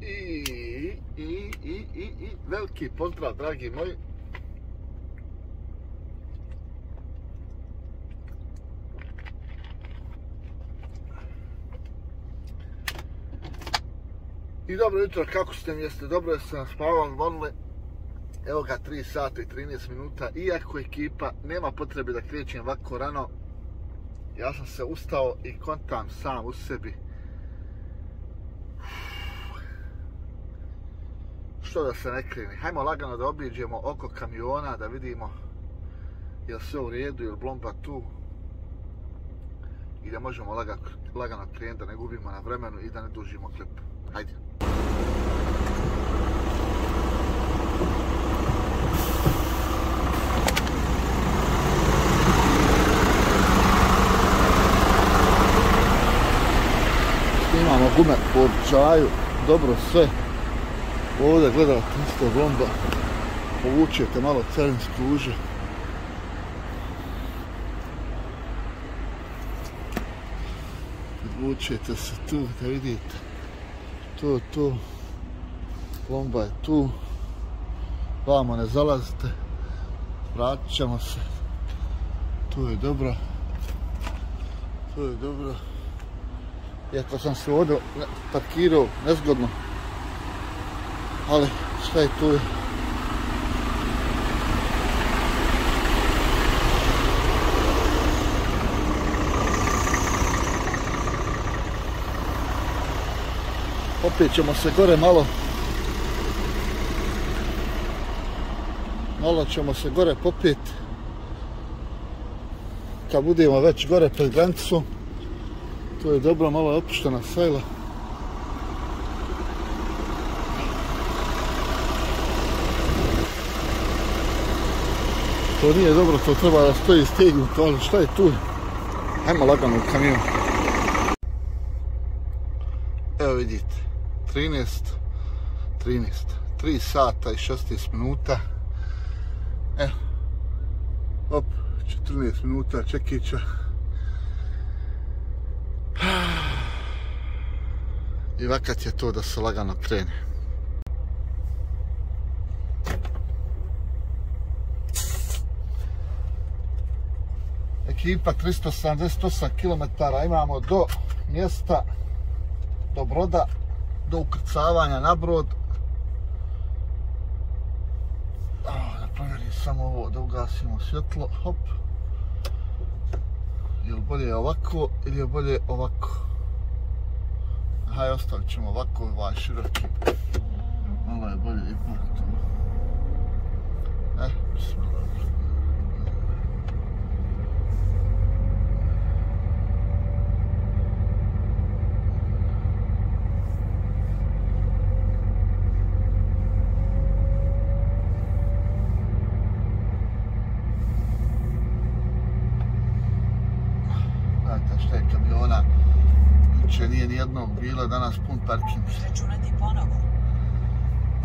I, i, i, i, i, veliki pozdrav, dragi moji. I dobro jutro, kako ste mi jeste? Dobro jeste nas spavali, volili. Evo ga, 3 sata i 13 minuta. Iako ekipa nema potrebe da krećem ovako rano, ja sam se ustao i kontam sam u sebi. Što da se ne kreni? Hajmo lagano da obiđemo oko kamiona, da vidimo je li sve u redu, je li blomba tu. I da možemo lagano, lagano krenuti, da ne gubimo na vremenu i da ne dužimo klip. Hajde. Imamo gume po čaju, dobro sve. Ovdje gledate isto bomba. Povučete malo carinske uže. Vučete se tu da vidite. To, to. Bomba je tu. Vamo ne zalazite. Vratit ćemo se. Tu je dobro. Tu je dobro. Iako sam se ovdje parkirao nezgodno. Ali šta je tu je. Opet ćemo se gore malo. Malo ćemo se gore popet. Kad budemo već gore pred granicu to je dobro malo opuštena sajla to nije dobro, to treba da stoji stegnuto, ali šta je tu? Hajmo lagano u kamion. Evo vidite, 13, 13, 3 sata i 16 minuta. Evo, op, 14 minuta čekića. I vakat je to da se lagano krene. Ekipa 378 km imamo do mjesta do broda do ukrcavanja na brod. Da provjerim samo ovo da ugasimo svjetlo. Hop. Je li bolje ovako ili je bolje ovako? Hajde ostavit ćemo ovako ovaj široki. Malo je bolje ipak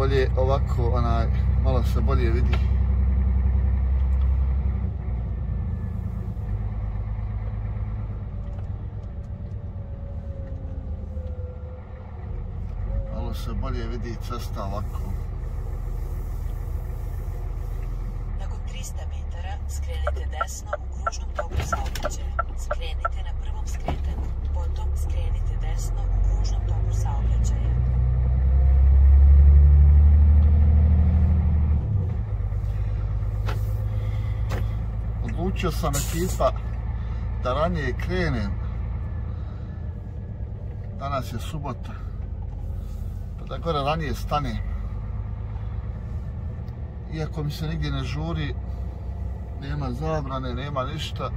Bolje ovako, onaj, malo se bolje vidi. Malo se bolje vidi cesta ovako. Nakon 300 metara skrenite desno u kružnom toku saobraćaja. Skrenite na prvom skretanju, potom skrenite desno u kružnom toku saobraćaja. Odlučio sam ekipa da ranije krenem. Danas je subota. Pa da gore ranije stane. Iako mi se nigdje ne žuri, nema zabrane, nema ništa.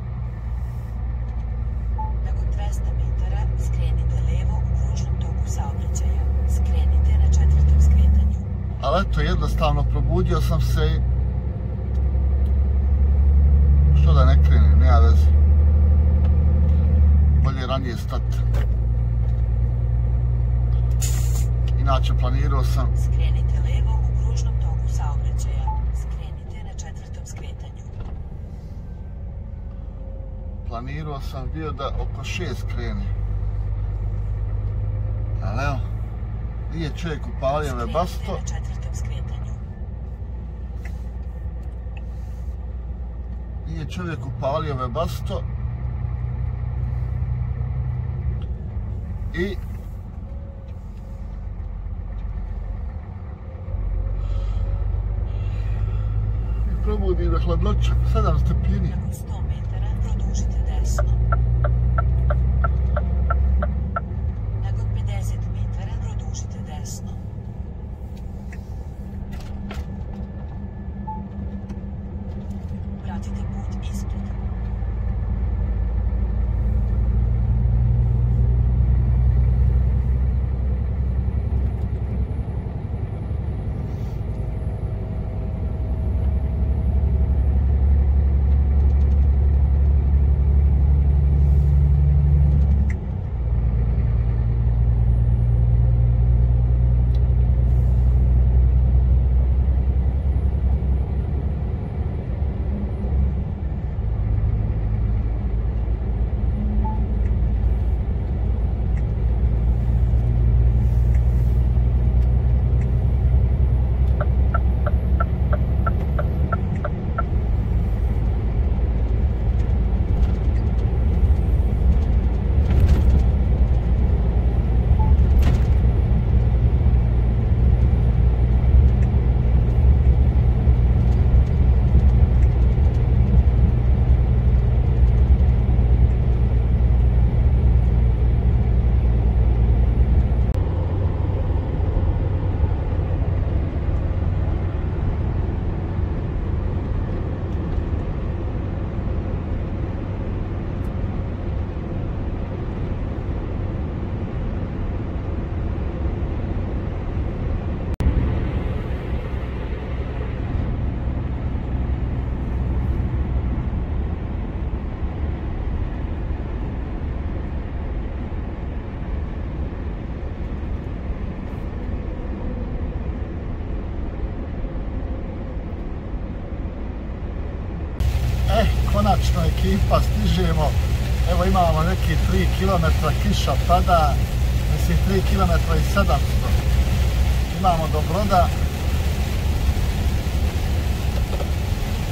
Nakon 200 metara skrenite levo u kružnom toku saobraćaja. Skrenite na četvrtom skretanju. Ali eto, jednostavno probudio sam se i... Što da ne krene, nema veze. Ranije stati. Inače, planirao sam... Skrenite levo u kružnom toku saobraćaja. Skrenite na četvrtom skretanju. Planirao sam bio da oko šest krene. Ali evo, Gdje je čovjek upalio ove basto? Skrenite na četvrtom skretanju. Gdje je čovjek upalio ove basto? I probudi na hladnoću 7 stepeni. Nakon 100 metara produžite desno. Km kiša pada, mislim 3 km i 700. Imamo do broda.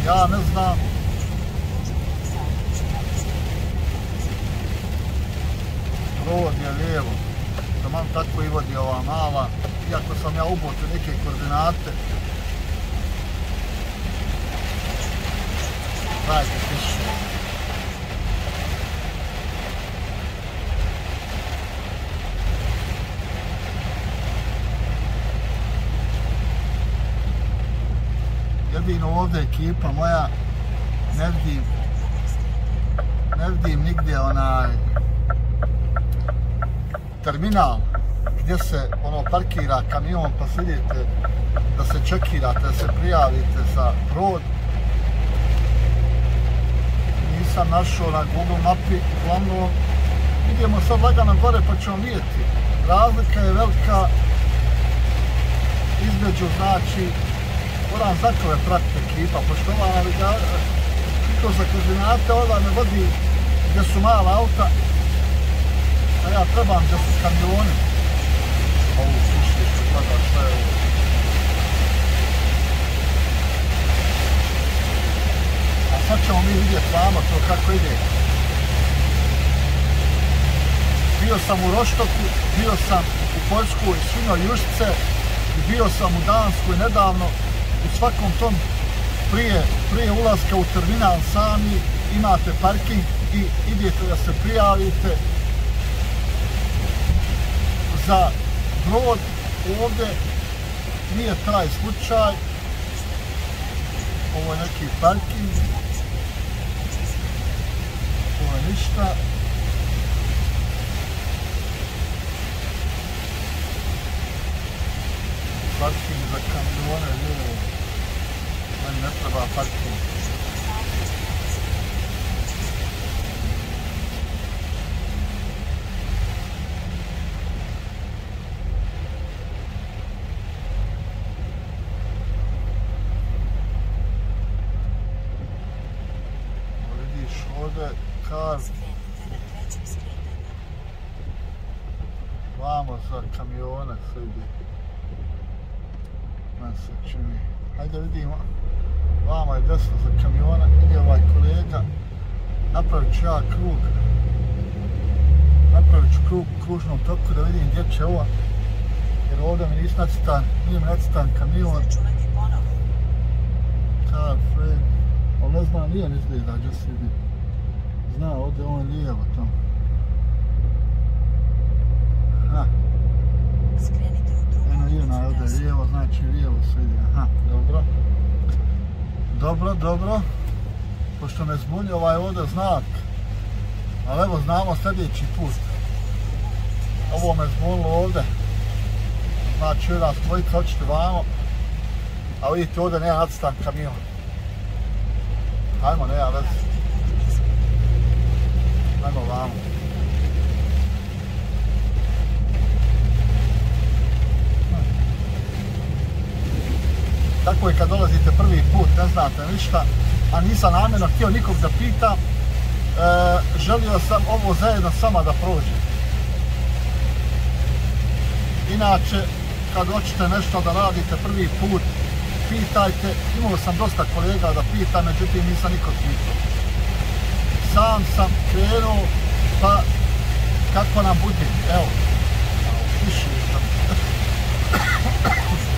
Ja ne znam, brod je lijevo. Taman tako i vodi ova mala. Iako sam ja ubut neke koordinate. Dajte, kišu. Jedino ovdje ekipa moja ne vidim ne vidim nigdje onaj terminal gdje se ono parkira kamion pa sidite da se čekirate, da se prijavite za brod nisam našao na Google mapi, uglavnom idemo sad lagano gore pa ćemo vidjeti. Razlika je velika između, znači, moram začove pratiti ekipa, pošto ova navigacija, to za koordinate, ova me vodi gdje su mala auta, a ja trebam gdje su kamioni. Ovu slušaj, što gleda šta je ovo. A sad ćemo mi vidjeti vama to kako ide. Bio sam u Roštoku, bio sam u Poljskoj, Svino Jušce, bio sam u Danskoj nedavno. U svakom tom prije, prije ulaska u terminal sami imate parking i idete da se prijavite za brod. Ovdje nije taj slučaj. Ovo je neki parking. Ovo je ništa. Parking za kamione lijevo meni ne treba parking vidiš ovdje kar Skrenite na trećem skretanju. vamo za kamione se vidi. Men se čini. Hajde vidimo. Vama je desno za kamiona, ide ovaj kolega. Napravit ću ja krug. Napravit ću krug u kružnom toku da vidim gdje će ova. Jer ovdje mi nisi nacitan, nije mi nacitan kamion. Ponovo. Car frame. Ali ne zna, nije ne izgleda gdje se vidi. Zna, ovdje on je lijevo tamo. Ha, Skrenite u drugu eno je na ovdje desno. lijevo, znači lijevo se vidi. Aha, dobro. Dobro, dobro. Pošto me zbuni ovaj ovdje znak. Ali evo znamo sljedeći put. Ovo me zbunilo ovdje. Znači, jedan stvojica hoćete vamo. A vidite, ovdje nema nadstan kamion. Ajmo, nema veze. Ajmo vamo. Tako je kad dolazite prvi put, ne znate ništa, a nisam namjerno htio nikog da pitam, Eh, želio sam ovo zajedno sama da prođe. Inače, kad hoćete nešto da radite prvi put, pitajte, imao sam dosta kolega da pita, međutim nisam nikog pitao. Sam sam krenuo, pa kako nam bude, evo, piši sam.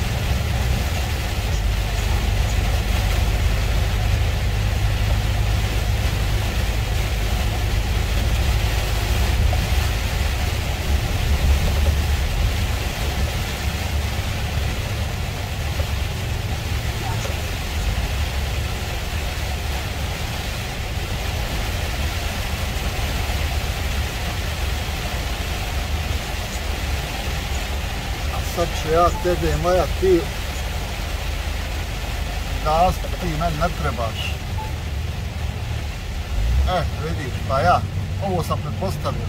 se ja s ja tebe, moja ti, da ti meni ne trebaš. E, vidiš, pa ja, ovo sam pretpostavio,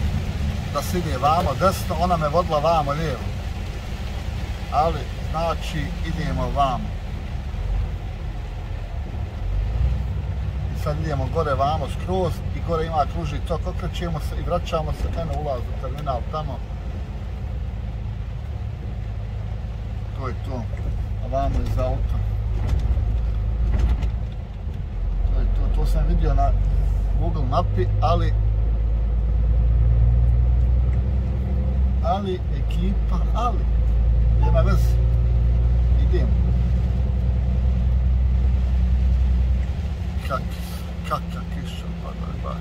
da se ide vamo desno, ona me vodila vamo lijevo. Ali, znači, idemo vamo. I sad idemo gore vamo skroz i gore ima kruži tok, okrećemo se i vraćamo se, eno ulaz u terminal tamo. To je to. A vamo je za auto. To je to. To sam vidio na Google mapi, ali ali ekipa, ali nema veze. Idemo. Kak, kakva kiša pada, ba.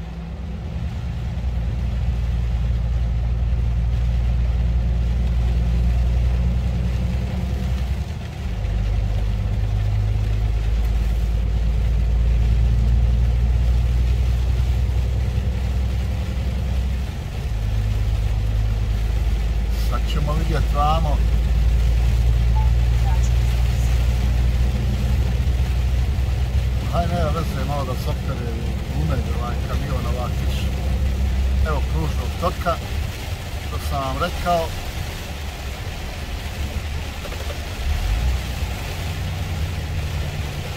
Sad ćemo vidjeti vamo. Haj nema veze malo da se opere u umedi ovaj kamion ovak kiš. Evo kružnog toka, što sam vam rekao.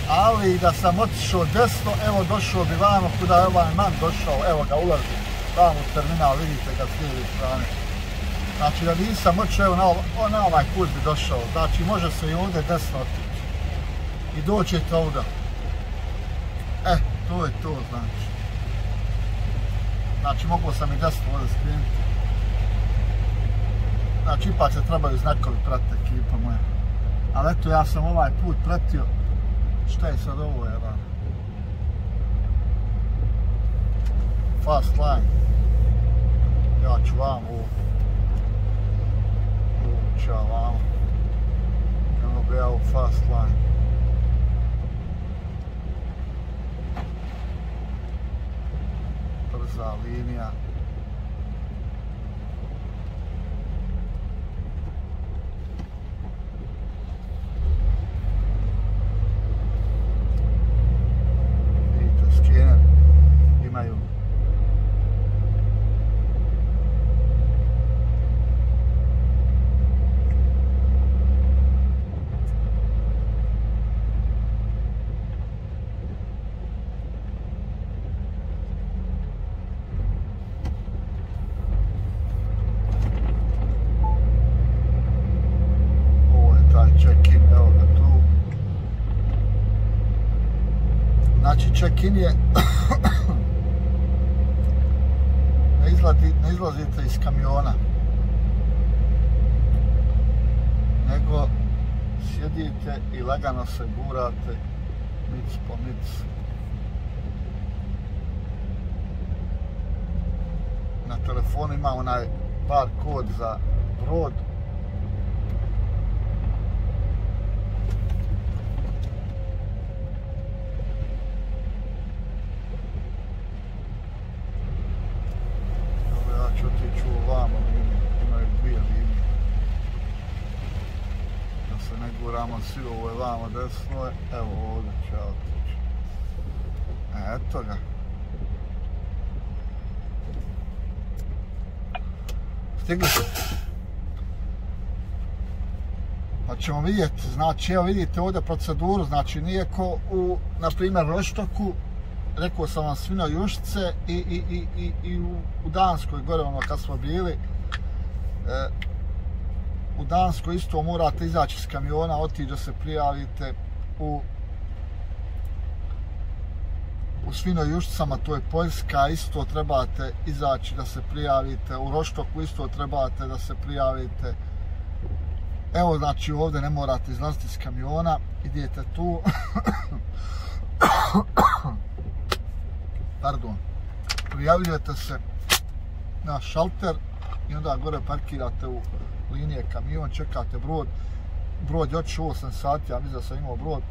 Ali da sam otišao desno, evo došao bi vamo kuda je ovaj man došao, evo ga ulazi tamo u terminal, vidite ga s lijeve strane. Znači da nisam otišao, evo na, ov- na ovaj put bi došao, znači može se i ovdje desno otići. I doćete ovdje. E, to je to znači. Znači mogu sam i desno ovdje skrenuti. Znači ipak se trebaju znakovi pratiti ekipa moja. Ali eto ja sam ovaj put pratio. Šta je sad ovo je? Fast line. Ja ću vam ovo. Uća vam. Evo bi ja u fast line. brza linija. Vidite, skener imaju Kinije. Ne, izlati, ne izlazite iz kamiona. Nego sjedite i lagano se gurate mic po mic. Na telefonu ima onaj bar kod za brod. Guramo svi ovo je vamo desno, evo ovdje će otići. E, eto ga. Stigli se. Pa ćemo vidjeti, znači evo vidite ovdje proceduru, znači nije ko u, na primjer, Roštoku, rekao sam vam svino jušce i, i, i, i, i u, u Danskoj gore ono kad smo bili, e, u Danskoj isto morate izaći iz kamiona, otići da se prijavite u u Svinojušcama, to je Poljska, isto trebate izaći da se prijavite, u Roštoku isto trebate da se prijavite. Evo, znači, ovdje ne morate izlaziti iz kamiona, idete tu. Pardon. Prijavljujete se na šalter i onda gore parkirate u linije kamion, čekate brod. Brod je otišao 8 sati, ja mislim da sam imao brod.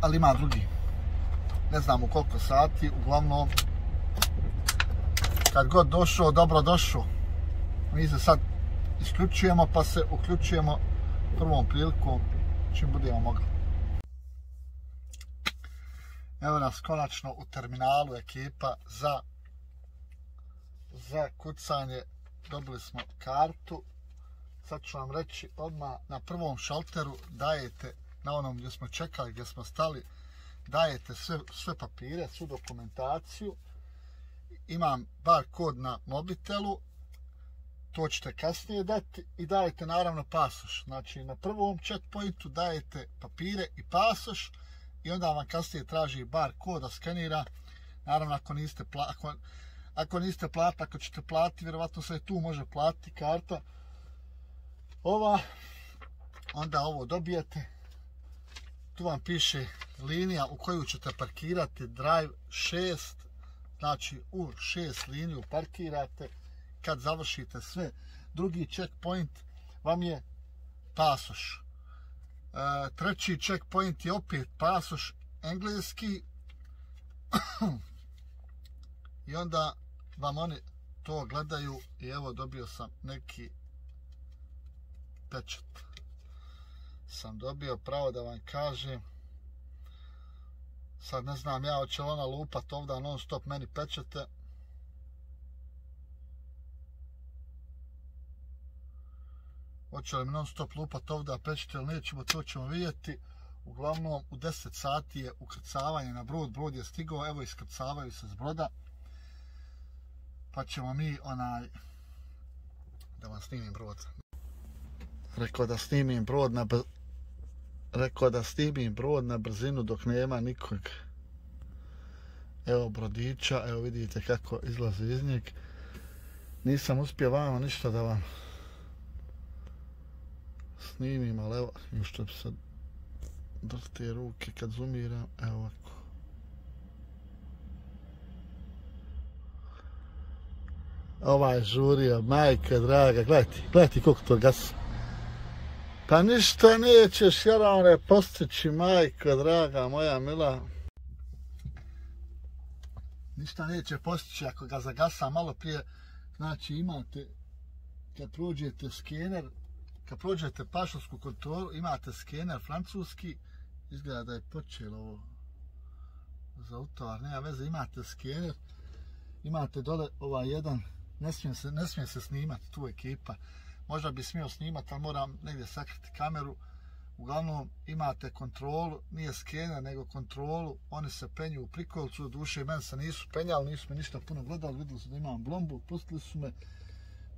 Ali ima drugi. Ne znam u koliko sati, uglavnom kad god došao, dobro došao. Mi se sad isključujemo pa se uključujemo prvom prilikom čim budemo mogli. Evo nas konačno u terminalu ekipa za za kucanje dobili smo kartu. Sad ću vam reći odmah na prvom šalteru dajete na onom gdje smo čekali gdje smo stali dajete sve, sve papire svu dokumentaciju. Imam bar kod na mobitelu to ćete kasnije dati i dajete naravno pasoš. Znači na prvom checkpointu dajete papire i pasoš i onda vam kasnije traži bar kod da skenira. Naravno ako niste pla ako, ako niste plati, ako ćete platiti, vjerovatno sve tu može platiti karta. Ova, onda ovo dobijete. Tu vam piše linija u koju ćete parkirati drive 6. Znači u 6 liniju parkirate. Kad završite sve, drugi checkpoint vam je pasoš. E, treći checkpoint je opet pasoš engleski. I onda vam oni to gledaju i evo dobio sam neki pečat. Sam dobio pravo da vam kažem. Sad ne znam ja hoće ona lupat ovdje non stop meni pečete Hoće li mi non stop lupat ovdje pečate ili nećemo, to ćemo vidjeti. Uglavnom u 10 sati je ukrcavanje na brod, brod je stigao, evo iskrcavaju se s broda pa ćemo mi onaj da vam snimim brod. Rekao da snimim brod na br... rekao da snimim brod na brzinu dok nema nikog. Evo brodića evo vidite kako izlazi iz njeg nisam uspio vama ništa da vam snimim ali evo još što bi sad drte ruke kad zoomiram evo ovako. Ovaj žurio, majka draga, gledajte, gledajte koliko to gasa. Pa ništa nećeš, jer on postići, majka draga, moja mila. Ništa neće postići ako ga zagasa malo prije. Znači imate, kad prođete skener, kad prođete pašovsku kontrolu, imate skener francuski, izgleda da je počelo ovo za utovar, nema veze, imate skener, imate dole ovaj jedan ne smije se, ne smije se snimati tu ekipa. Možda bi smio snimati, ali moram negdje sakriti kameru. Uglavnom imate kontrolu, nije skena, nego kontrolu. Oni se penju u prikolcu, duše men se nisu penjali, nisu me ništa puno gledali, vidjeli su da imam blombu, pustili su me.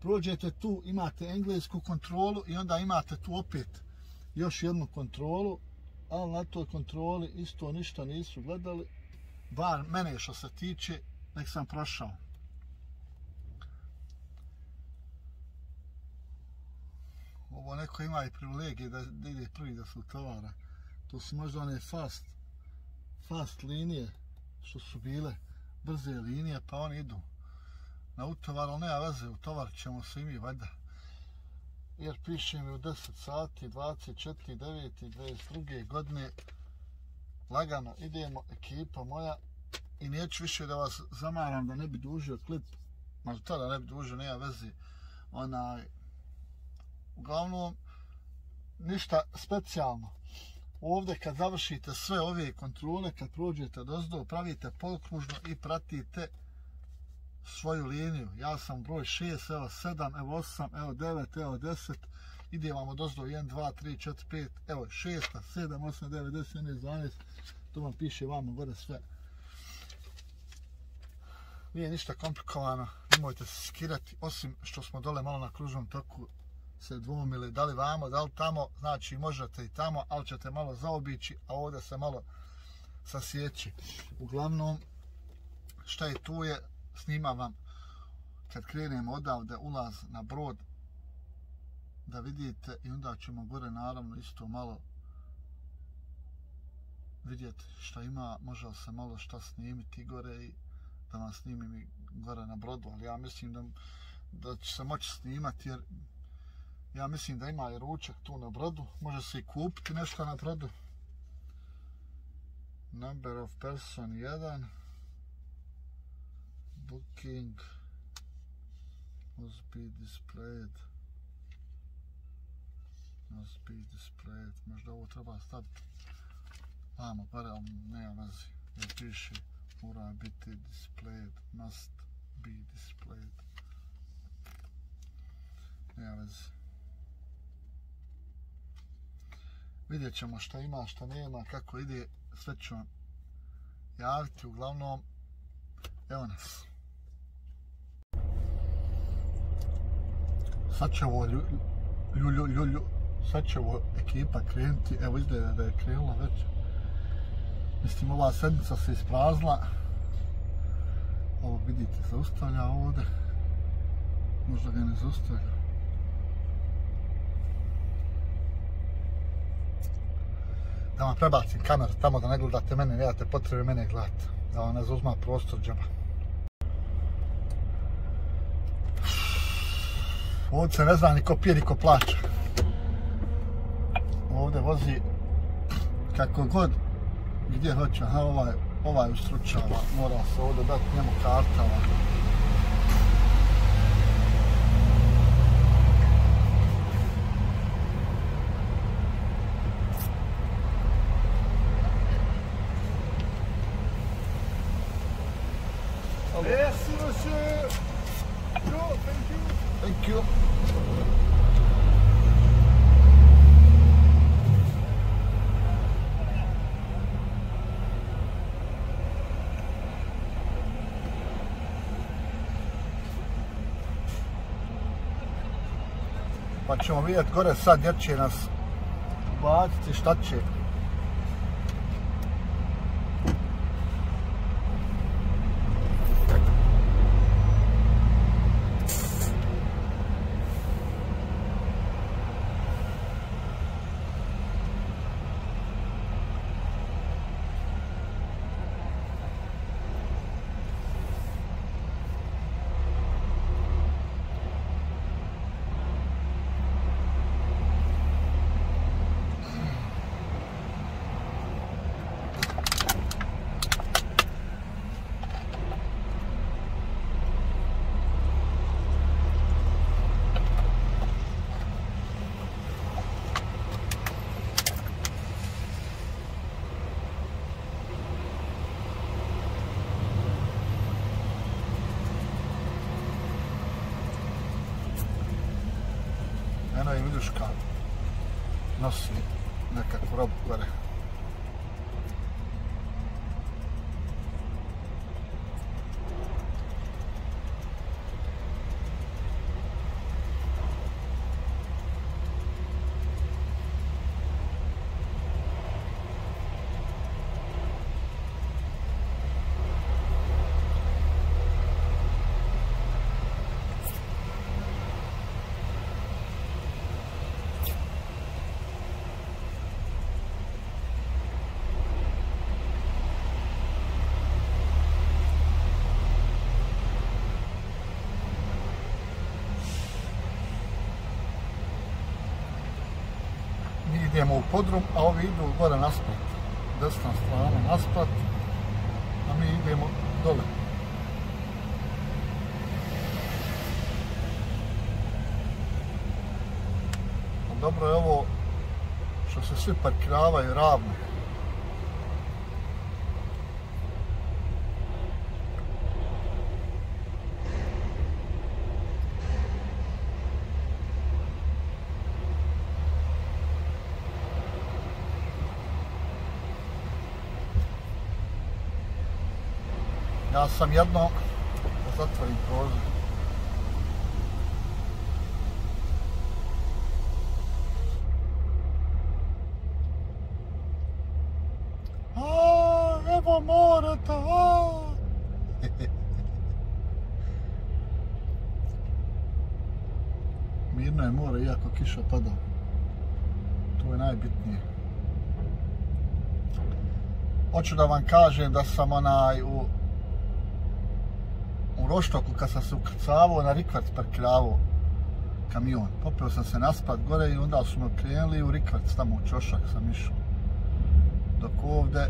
Prođete tu, imate englesku kontrolu i onda imate tu opet još jednu kontrolu ali na toj kontroli isto ništa nisu gledali. Bar mene što se tiče, nek sam prošao. Ovo neko ima i privilegije da, da ide prvi da se utovara. To su možda one fast, fast linije što su bile brze linije, pa oni idu na utovar, ali nema veze, utovar ćemo se i mi valjda. Jer piše mi u 10 sati, 24, 9, 22. godine, lagano idemo, ekipa moja, i neću više da vas zamaram da ne bi dužio klip, možda tada ne bi dužio, nema veze, onaj, uglavnom, ništa specijalno. Ovdje kad završite sve ove kontrole, kad prođete dozdo, pravite polkružno i pratite svoju liniju. Ja sam broj 6, evo 7, evo 8, evo 9, evo 10. Ide vam od ozdo 1, 2, 3, 4, 5, evo 6, 7, 8, 9, 10, 11, 12. To vam piše vama gore sve. Nije ništa komplikovano, nemojte se skirati, osim što smo dole malo na kružnom toku se dvomili, da li vamo, da li tamo, znači možete i tamo, ali ćete malo zaobići, a ovdje se malo sasjeći. Uglavnom, šta je tu je, snimam vam kad krenemo odavde ulaz na brod da vidite i onda ćemo gore naravno isto malo vidjeti šta ima, može se malo šta snimiti gore i da vam snimim i gore na brodu, ali ja mislim da, da će se moći snimati jer ja mislim da ima i ručak tu na brodu, može se i kupiti nešto na brodu. Number of person 1 booking must be displayed. Must be displayed. Možda ovo treba staviti vamo pare, ali nema vezi jer piše mora biti displayed must be displayed. Nema vezi vidjet ćemo šta ima, šta nema, kako ide, sve ću vam javiti, uglavnom, evo nas. sad će ovo lju, lju, lju, lju, lju, sad će ovo ekipa krenuti, evo izgleda da je krenula već. Mislim, ova sedmica se isprazla. Ovo vidite, zaustavlja ovde. Možda ga ne zaustavlja. Da vam prebacim kameru tamo da ne gledate mene, ne date potrebe mene gledati. Da vam ne zauzma prostor džaba. Ovdje se ne zna ni ko pije, ni ko plaća. Ovdje vozi kako god gdje hoće. Aha, ovaj, ovaj ustručava. Mora se ovdje dati njemu kartama. Ovaj. Merci, monsieur. Yo, thank you. Thank you. Pa ćemo vidjeti gore sad jer će nas baciti šta će. Idemo u podrum, a ovi idu gore nasprat. Desna strana nasprat, a mi idemo dole. A dobro je ovo što se svi parkiravaju ravno. Ja sam jedno da zatvorim prozor. A, evo morete, a. Mirno je more, iako kiša pada. To je najbitnije. Hoću da vam kažem da sam onaj u u Roštoku kad sam se ukrcavao na Rikvac parkiravao kamion. Popeo sam se naspad gore i onda su me krenuli u Rikvac tamo u Čošak sam išao. Dok ovde,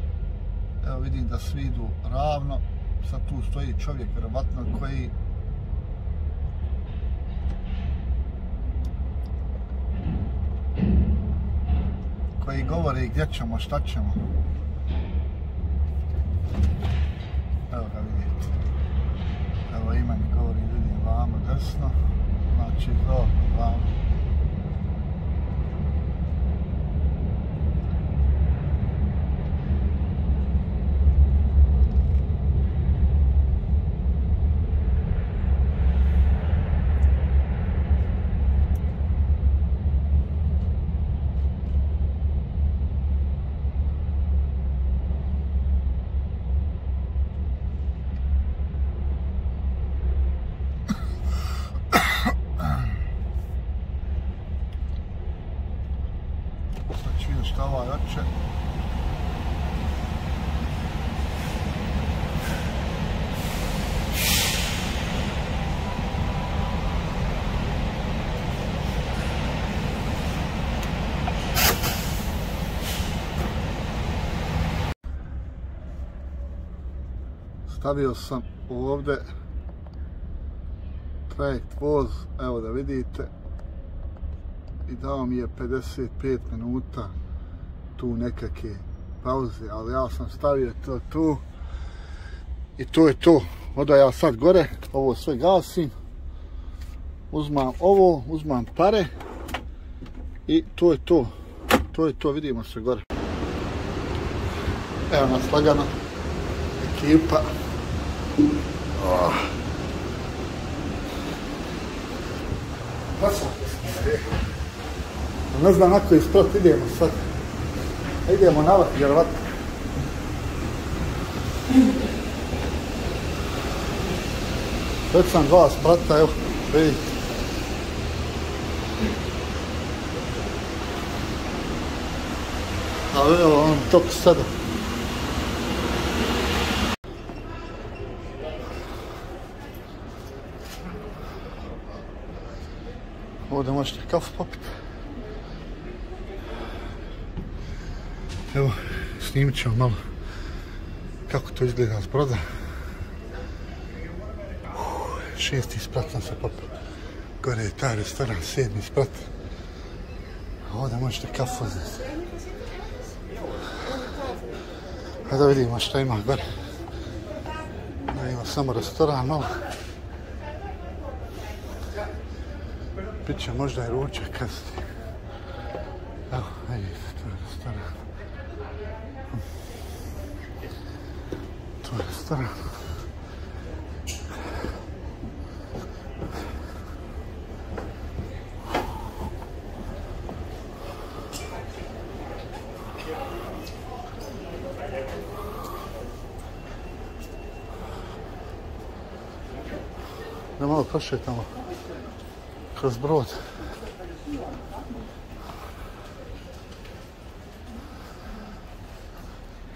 evo vidim da svi idu ravno, sad tu stoji čovjek vjerovatno koji koji govori gdje ćemo, šta ćemo. Evo ga vidite. Evo ima govori, vidim vamo desno. Znači do vamo. Sad ću vidjeti šta ovaj oče. Stavio sam ovdje trajekt voz, evo da vidite, i dao mi je 55 minuta tu nekakve pauze, ali ja sam stavio to tu i to je to. Oda ja sad gore, ovo sve gasim, uzmam ovo, uzmam pare i to je to. To je to, vidimo se gore. Evo nas lagano, ekipa. Pa ne znam na koji sprat idemo sad. Idemo na vrh, vjerovatno. Već sam dva sprata, evo, vidite. Ali evo, on top sada. Ovdje možete kafu popiti. Evo, snimit ćemo malo kako to izgleda s broda. Šesti sprat sam se popio. Gore je taj restoran, sedmi sprat. Ovdje možete kafu uzeti. A da vidimo šta ima gore. Da ima samo restoran malo. Biće možda i ručak kasnije. Evo, vidite, to je restoran. To je restoran. Da malo prošetamo kroz brod.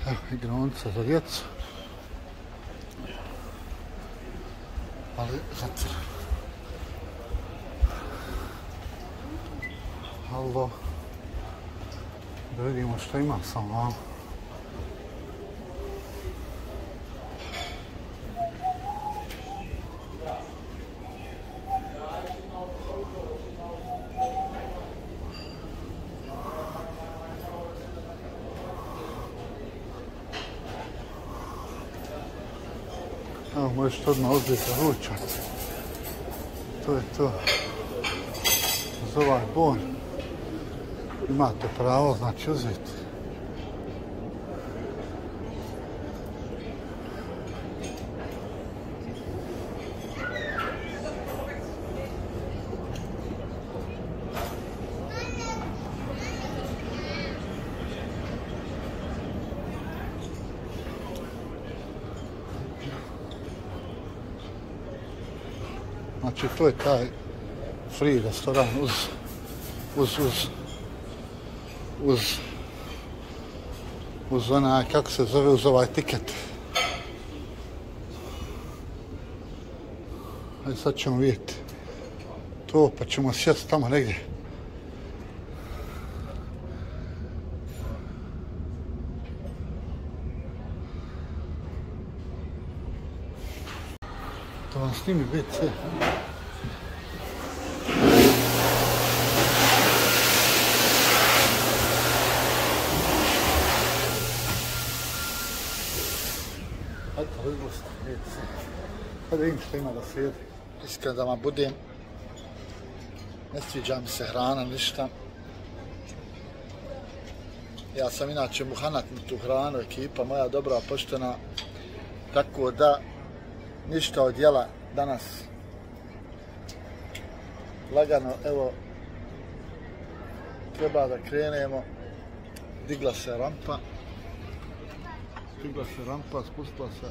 Evo, igraonica za djecu. Ali zatvoren. Halo. Da vidimo što ima sam vam. Evo, odmah ovdje za. To je to. Za ovaj bon. Imate pravo, znači uzeti. Znači, to je taj free restoran uz, uz, uz, uz, uz onaj, kako se zove, uz ovaj tiket. Ajde, sad ćemo vidjeti to, pa ćemo sjeti tamo negdje. Da vam snimi WC. Hajde, izlazite, WC. Hajde, vidim što ima da se jede. Iskreno da vam budem, ne sviđa mi se hrana, ništa. Ja sam inače muhanat na tu hranu, ekipa moja dobra, poštena. Tako da, ništa od jela danas. Lagano, evo, treba da krenemo. Digla se rampa. Digla se rampa, spustila se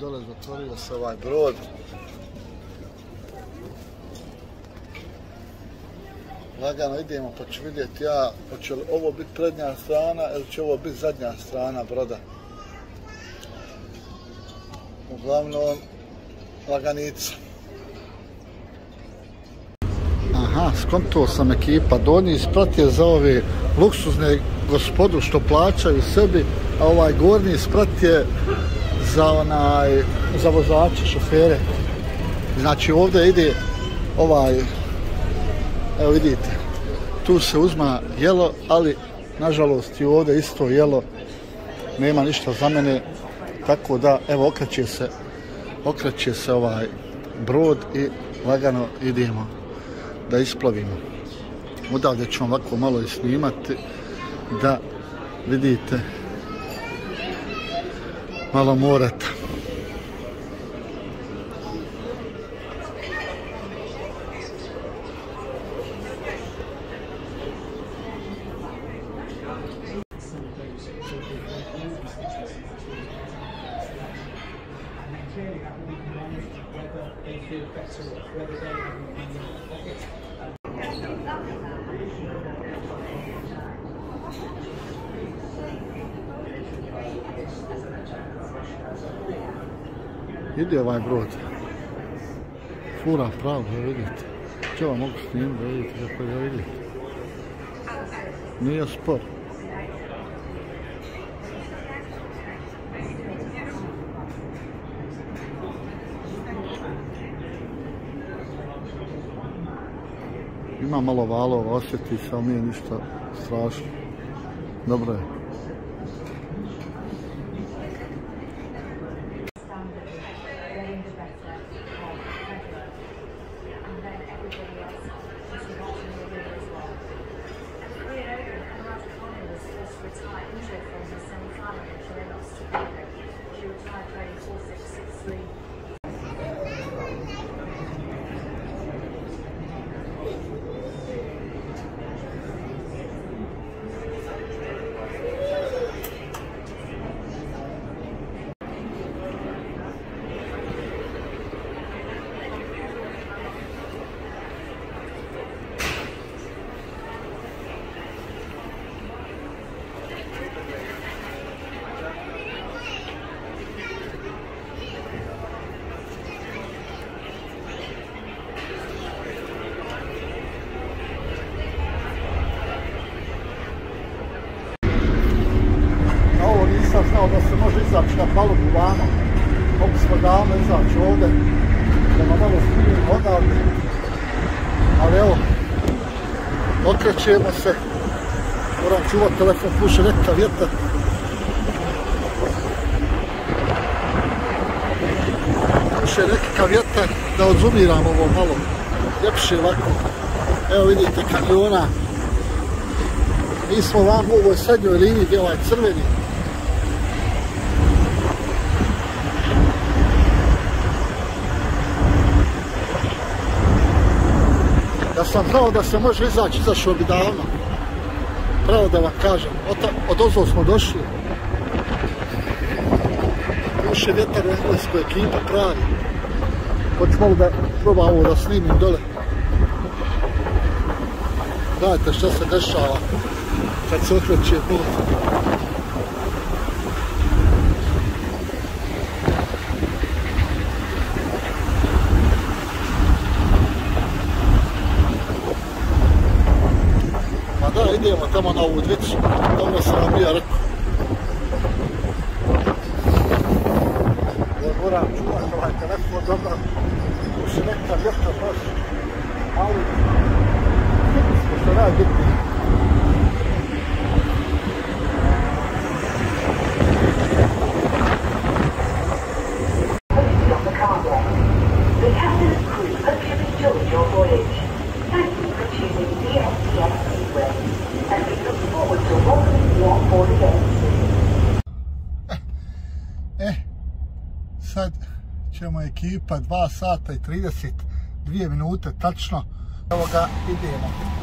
dole, zatvorio se ovaj brod. Lagano idemo, pa ću vidjeti ja, hoće li ovo biti prednja strana ili će ovo biti zadnja strana broda. Uglavnom, laganica. Aha, skontuo sam ekipa. Donji sprat je za ove luksuzne gospodu što plaćaju sebi, a ovaj gornji sprat je za onaj, za vozače, šofere. Znači ovdje ide ovaj, evo vidite, tu se uzma jelo, ali nažalost i ovdje isto jelo, nema ništa za mene, tako da evo okreće se okreće se ovaj brod i lagano idemo da isplovimo odavde ću vam ovako malo i snimati da vidite malo morata. Ide ovaj brod. Fura pravo, da vidite. Če vam mogu snim da vidite kako ga vidite. Nije spor. Ima malo valova, osjeti se, ali nije ništa strašno. Dobro je. getting the better of Pedro. And then everybody else was watching the river as well. And three and over, Amanda Connor was forced to retire injured from her semi-final when she then lost to Pedro. She retired playing 4-6-6-3 Evo rekao da se može izaći na palubu vamo. Mogli smo davno izaći ovde, da nam malo snimimo odavde. Ali evo, okrećemo se. Moram čuvat telefon, puše neka vjetar. Puše nekakav vjetar da odzumiram ovo malo. Ljepše ovako. Evo vidite kamiona. Mi smo vam u ovoj srednjoj liniji gdje je ovaj crveni. Sam znao da se može izaći, izašao bi davno. Pravo da vam kažem, od, od ozvo smo došli. Puše vjetar u engleskoj ekipa pravi. Hoću malo da probam ovo da snimim dole. Gledajte što se dešava kad se okreće put. Ma da, idemo tamo na ovu dvicu. Tamo sam vam bio rekao. Ja moram čuvati ovaj telefon dobro. Tu se neka vjetra baš. Ali, vidimo smo što najbitnije. of the cargo. The captain and crew hope you've enjoyed your voyage. Thank you for choosing DSTS Seaway, and we look forward to welcoming you on board again soon. E, sad ćemo ekipa 2 sata i 32 minute tačno. Evo ga, idemo.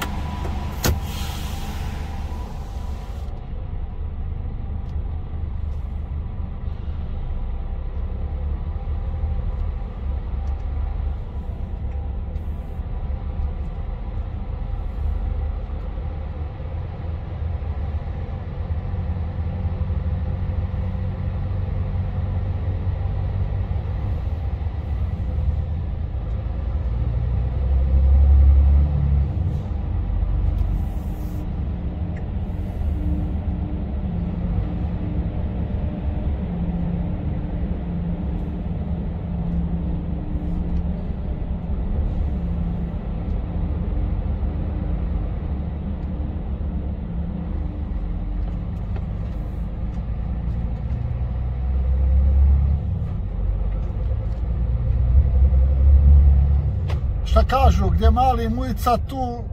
Šta kažu, gdje mali mujica tu,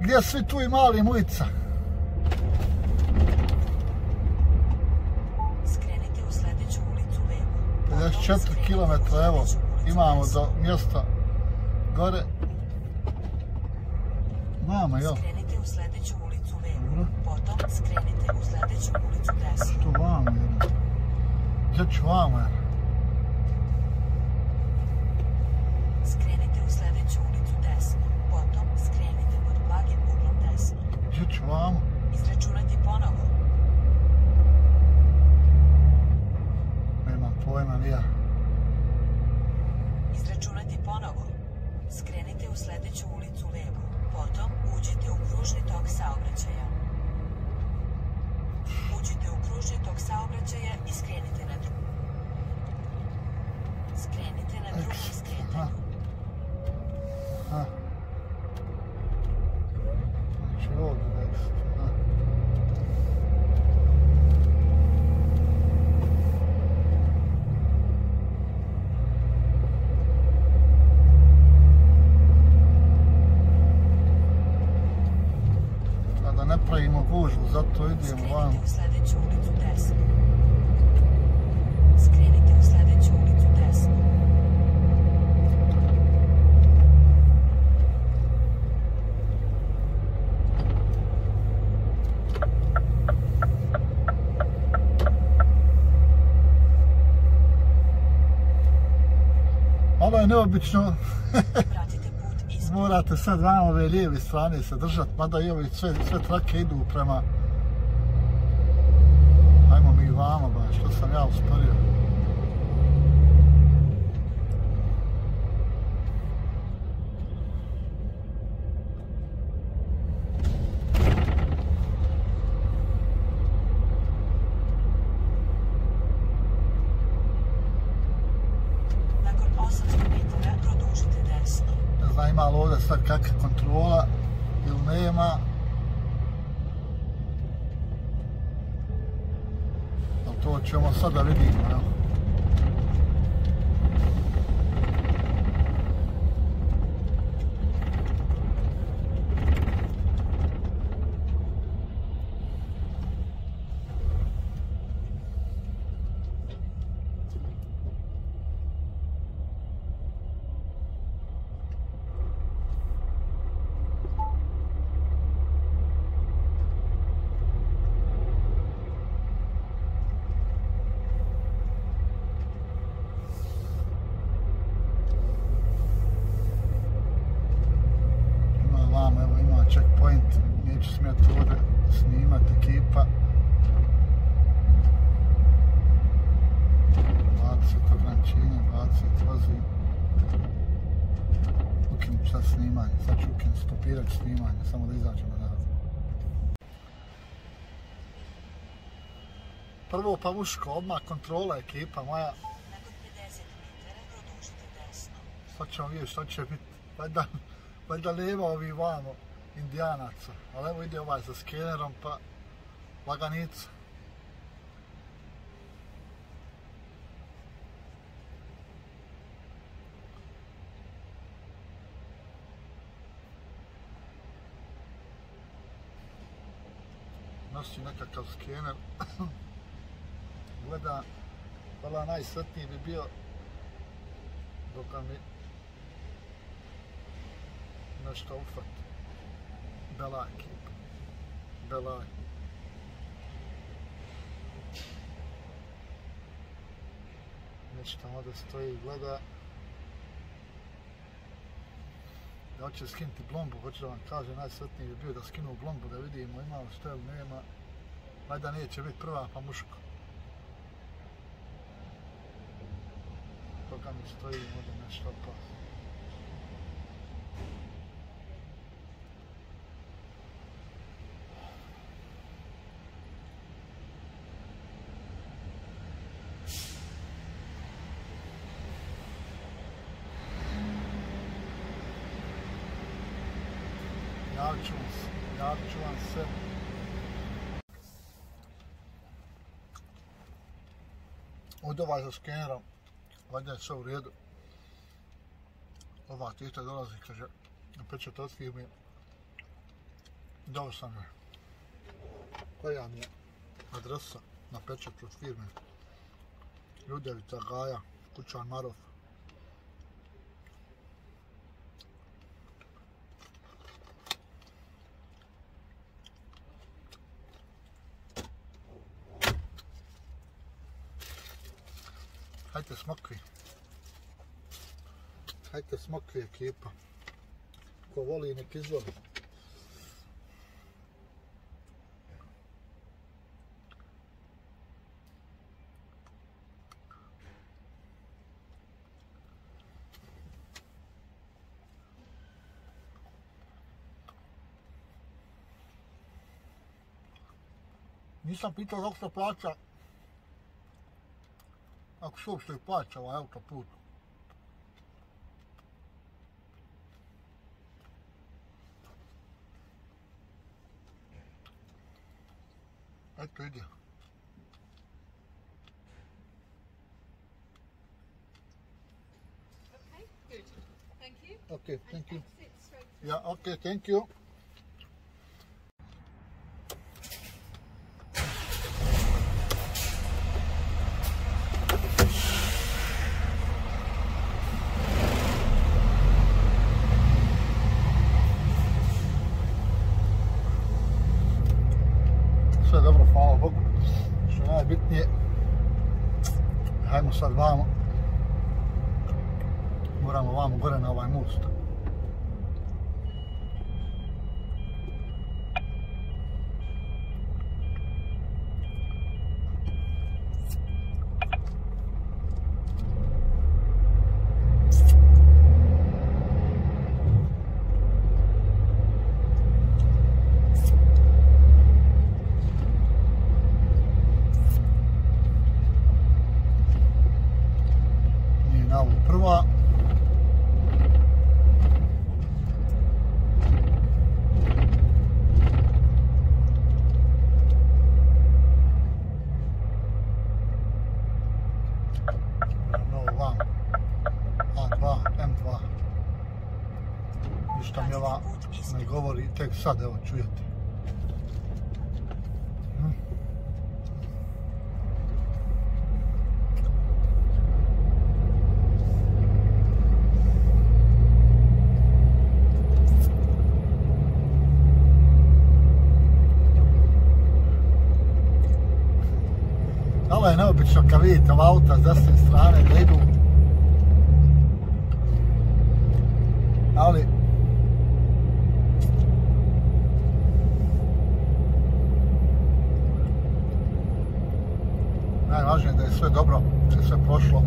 gdje svi tu i mali mujica? Skrenite u sljedeću ulicu Vebu. 54 km, evo, imamo do mjesta gore. Imamo, jel? Skrenite u sljedeću ulicu Vebu. Dobro. Potom skrenite u sljedeću ulicu desno. Što vamo, jel? Gdje ću vamo, jel? Skrenite u sljedeću ulicu desno. Potom skrenite pod blagim uglom desno. Gdje ću vamo? Izračunati ponovo. Nemam pojma, nija. Izračunati ponovo. Skrenite u sljedeću ulicu levo. Potom uđite u kružni tok saobraćaja. Uđite u kružni tok saobraćaja i skrenite na drugu. Skrenite na drugom Aha. skretanju. Ha. Znači ovdje next. Ha. A da ne pravimo gužvu, zato idemo vam. Skrenite u sljedeću ulicu desno. Skrenite u sljedeću ulicu desno. Malo je neobično, morate sad vam ove lijeve strane se držati, mada i ove sve, sve trake idu prema... Ajmo mi vamo, ba, što sam ja usporio. sad kakva kontrola ili nema. Ali to ćemo sad da vidimo, evo. Ima vam, evo point, neću smjeti ovdje snimat ekipa. 20 ograničenje, 20 vozi. Ukinut sad snimanje, sad ću ukinut, stopirat snimanje, samo da izađemo nazad. Prvo pavuško, odmah kontrola ekipa moja. Sad ćemo vidjeti što će biti. Valjda, valjda nema ovi vamo indijanaca. Ali evo ide ovaj sa skenerom pa laganica. Nosi nekakav skener. Gleda, hvala najsretniji bi bio dok mi nešto ufat. Belaj ekipa. Znači tamo da stoji i gleda. Da hoće skinuti blombu, hoće da vam kaže najsretniji bi bio da skinu blombu da vidimo ima li što ili nema. Valjda neće biti prva pa muško. Toga mi stoji možda nešto opasno. Javit ću vam se, javit ću vam se. Ovdje ovaj za skenerom, valjda je sve u redu. Ova teta dolazi, kaže, na pečat od firme. Dao sam je. Koja mi je adresa na pečat od firme. Ljudevica Gaja, Kućan Marov. Hajte smokvi. Hajte smokvi ekipa. Ko voli nek izvoli. Nisam pitao kako se plaća ako se uopšte plaća ovaj autoput. Eto ide. Okay, good. Thank you. Okay, thank you. Exit straight Ja, okay, thank you. Sve dobro, hvala Bogu. Što je najbitnije, hajmo sad vamo. Moramo vamo gore na ovaj most. Nije na ovo prva. put Ne ispred. govori tek sad, evo čujete. Ovo je neobično kad vidite ova auta s desne strane da idu. Ali najvažnije je da je sve dobro, da je sve prošlo.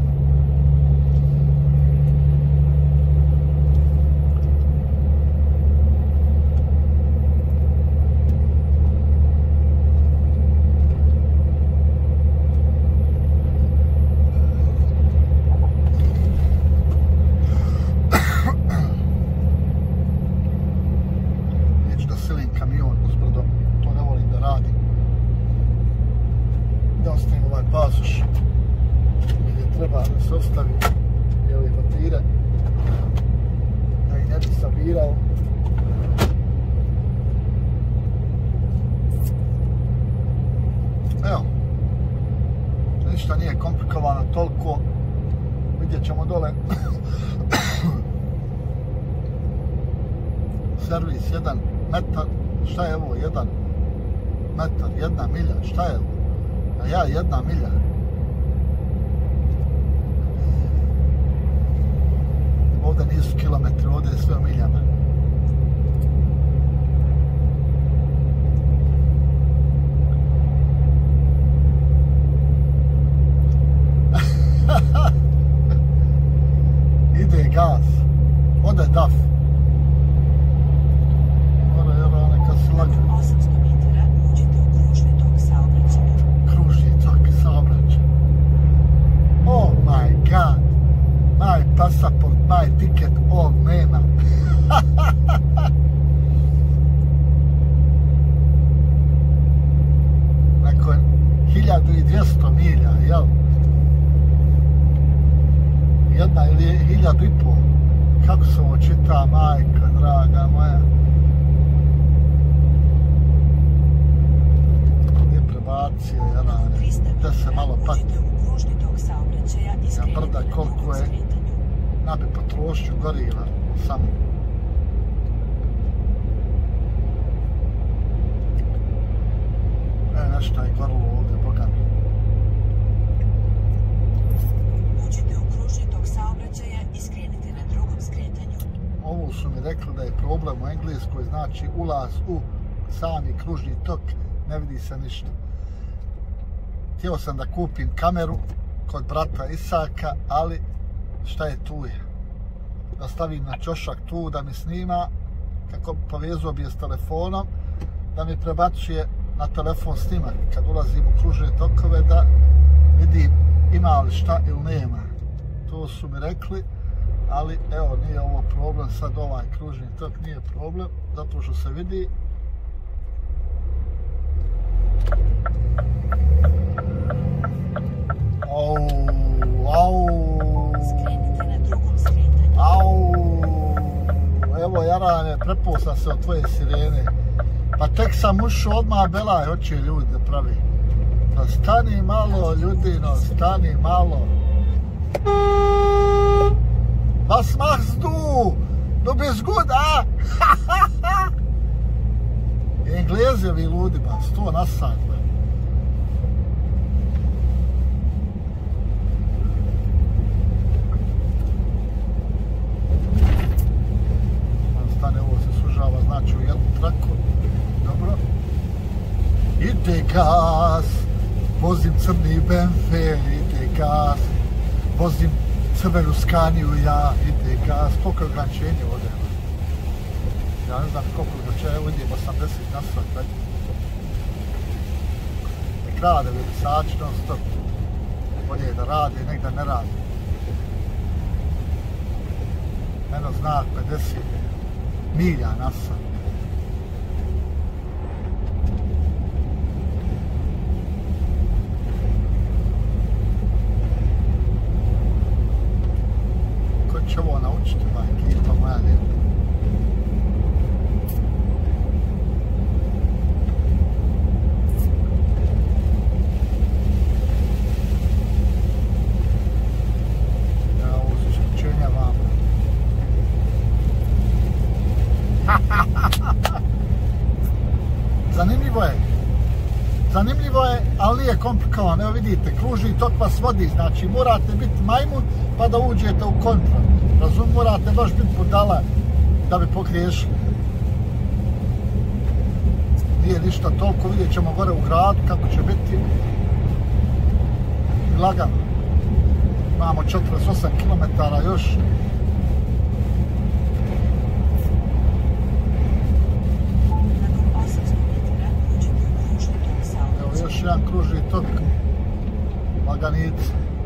Se ništa. Htio sam da kupim kameru kod brata Isaka, ali šta je tu je? Da stavim na čošak tu da mi snima, kako povezuo bi je s telefonom, da mi prebacuje na telefon snimak kad ulazim u kružne tokove da vidim ima li šta ili nema. To su mi rekli, ali evo nije ovo problem, sad ovaj kružni tok nije problem, zato što se vidi Au, au, Skrenite na drugom skretanju. au, evo Jarane, sam se od tvoje sirene. Pa tek sam ušao odmah belaj, hoće ljudi da pravi. Pa stani malo, ljudino, stani malo. Was machst du? Du bist gut, ah? Englezevi ludi, pa ba, sto nasakle. Stane ovo se sužava, znači u jednu traku. Dobro. Ide gas, vozim crni BMW, ide gas, vozim crvenu skaniju ja, ide gas, koliko je ograničenje ovdje? Ja ne znam koliko je ograničenje, evo vidim 80 na sat, već. Nek rade velisači non stop. Bolje je da rade, nek da ne rade. Eno znak 50 milja na vodi, znači morate biti majmun pa da uđete u kontra. Razum, morate baš biti budala da bi pogriješili. Nije ništa toliko, vidjet ćemo gore u gradu kako će biti. Lagano. Imamo 48 km još. Evo još jedan kružni tok. Laganetes.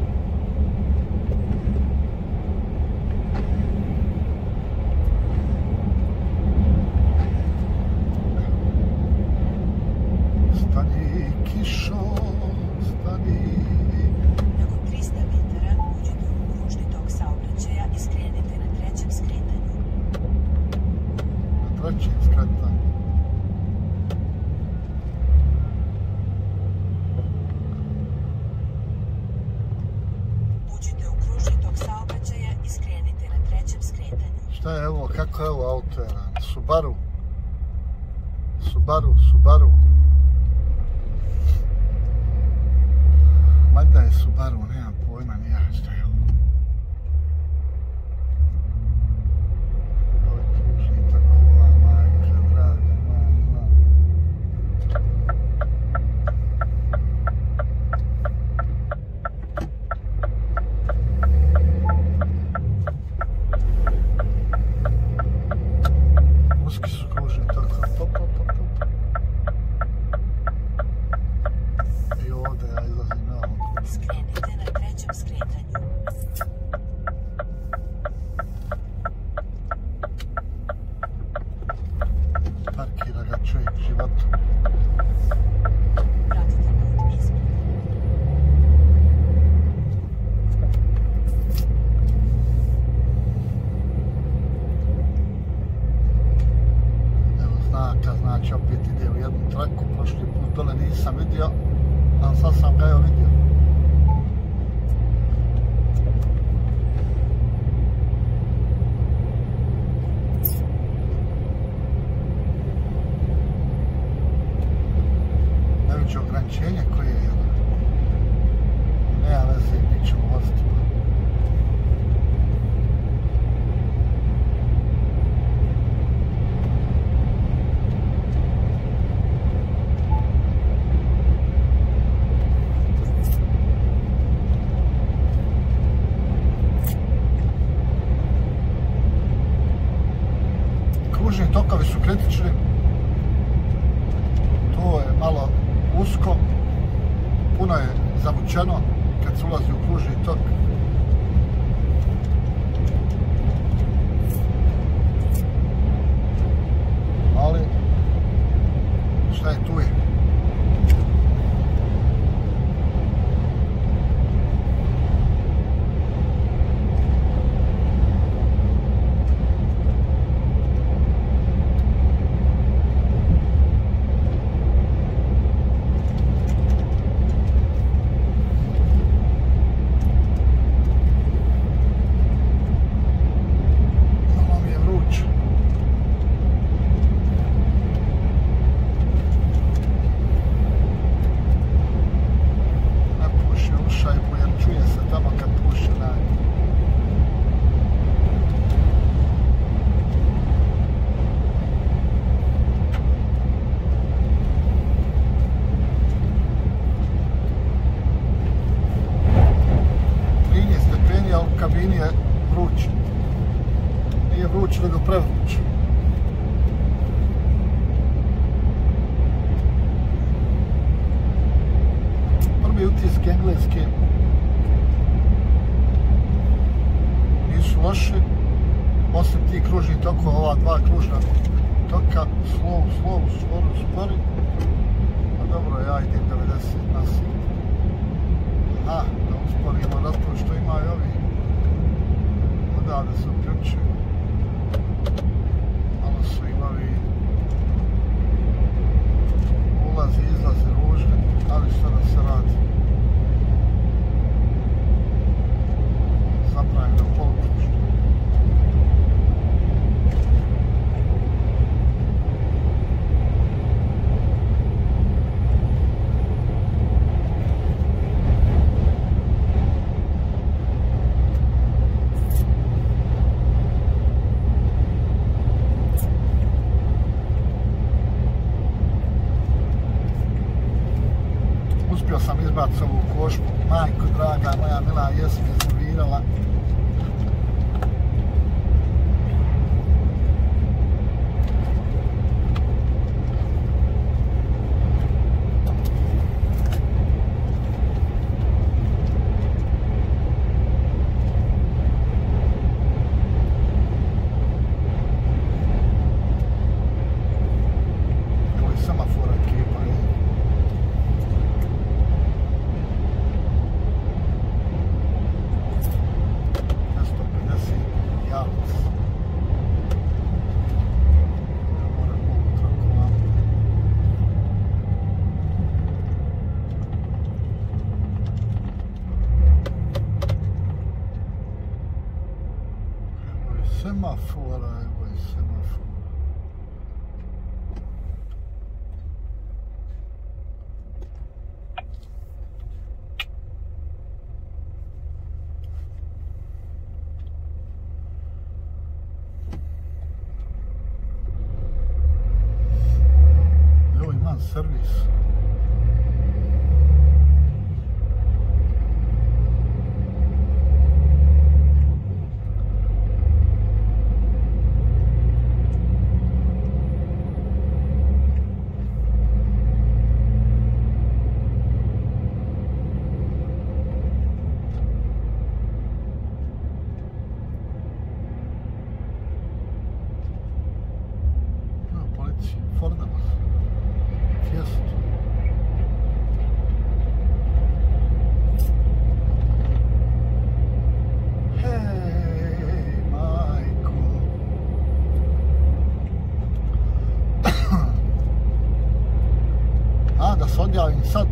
Se odjavim sad,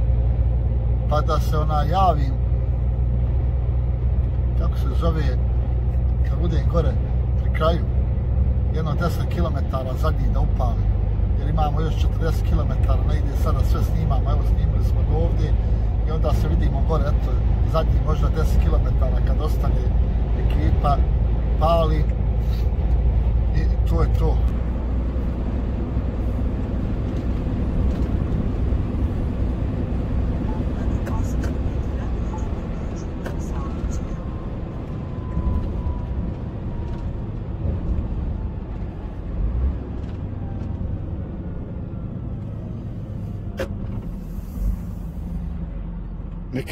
pa da se ona javim, kako se zove, kad budem gore pri kraju, jedno 10 km zadnji da upalim jer imamo još 40 km, negdje sada sve snimamo, evo snimili smo do ovdje. I onda se vidimo gore, eto, zadnji možda 10 km kad ostane ekipa, pali. I to je to.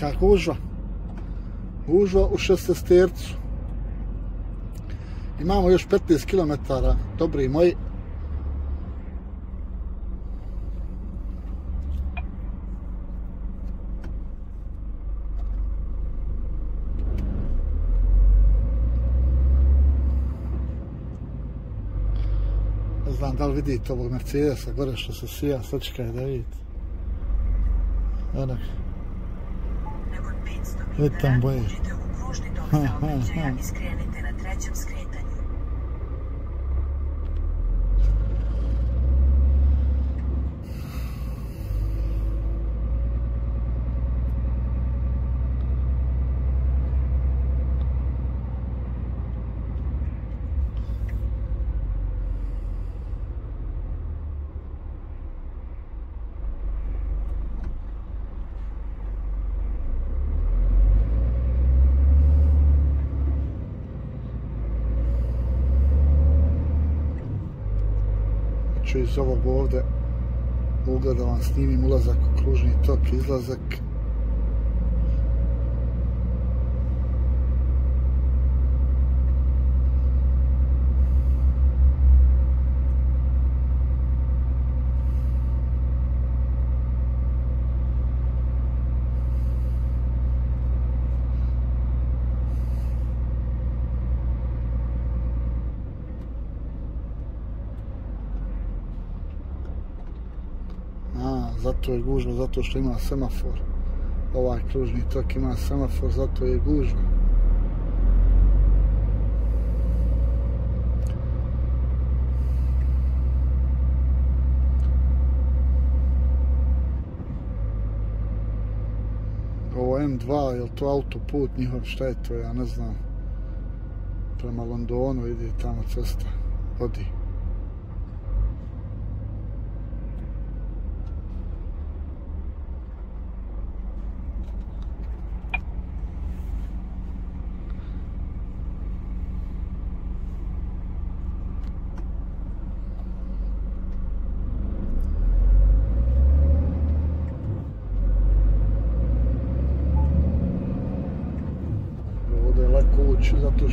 Neka gužva. Gužva u šestestercu. Imamo još 15 km, dobri moji. Ne znam da li vidite ovog Mercedesa gore što se sija, sad čekaj da vidite. Evo ga. Nakon 500 Vidi tam metara boje. uđite u kružni tok Ha, ha, saobraćaja ha. i skrenite na trećem skretanju. ću iz ovog ovde ugla vam snimim ulazak u kružni tok, izlazak. A, zato je gužva, zato što ima semafor. Ovaj kružni tok ima semafor, zato je gužva. Ovo M2, je to autoput njihov, šta je to, ja ne znam. Prema Londonu ide tamo cesta, vodi.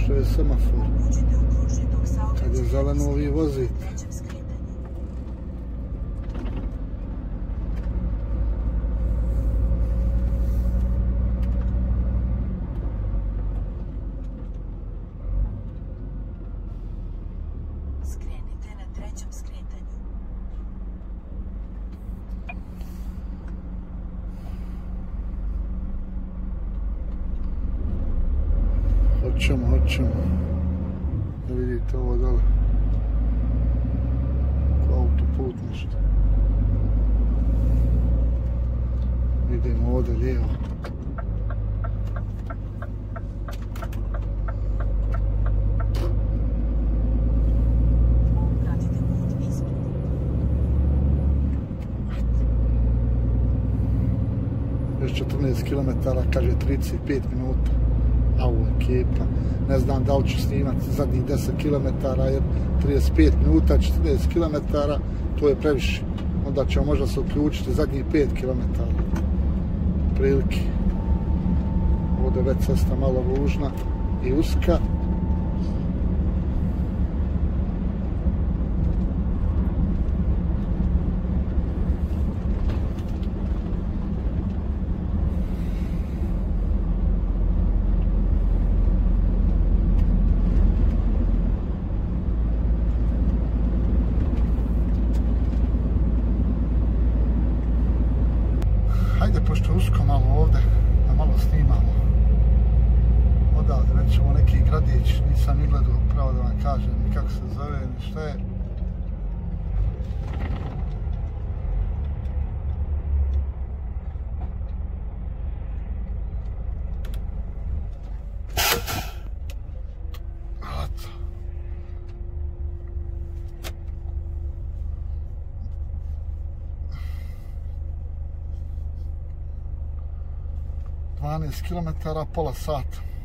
što je semafor. Uđite u kružni tok saobraćaja. Kad je zeleno, vi na vozite. trećem skretanju. Skrenite na trećem skretanju. Hoćemo, hoćemo. Da vidite ovo dole. Ko autoput nešto. Idemo ovdje lijevo. Pratite put ispred. Još 14 km, kaže 35 minuta. A ovo je kepa. Ne znam da li ću snimati zadnjih 10 km, jer 35 minuta, 40 km, to je previše. Onda ćemo možda se uključiti zadnjih 5 km. Prilike. Ovdje je već cesta malo ružna i uska. Hajde, pošto je usko malo ovde, da malo snimamo. Odavde, već ćemo neki gradić, nisam ni gledao pravo da vam kažem ni kako se zove, ni šta je. Eto. Dvanaest kilometara, pola sata. Idemo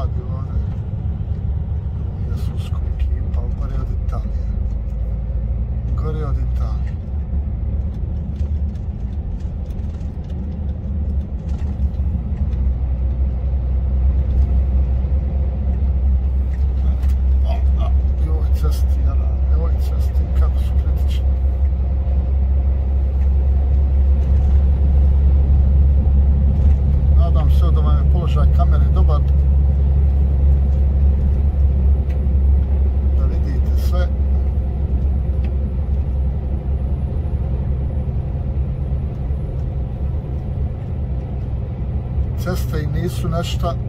što ovaj radi Altstadt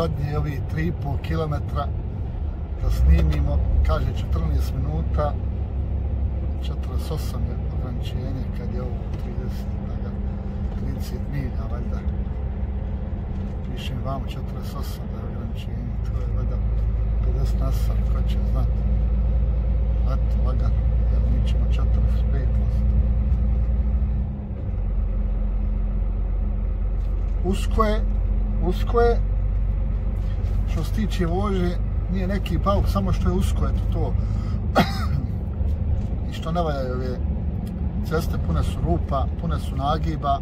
zadnji ovi 3,5 km da snimimo, kaže 14 minuta, 48 je ograničenje kad je ovo 30, da 30 milja, valjda. Pišem vamo 48 da je ograničenje, to je valjda 50 nasa, ko će znati. Eto, lagano, jer mi ćemo 45 Usko je, usko je, što se tiče vože, nije neki pauk, samo što je usko, eto to. I što ne valjaju ove ceste, pune su rupa, pune su nagiba.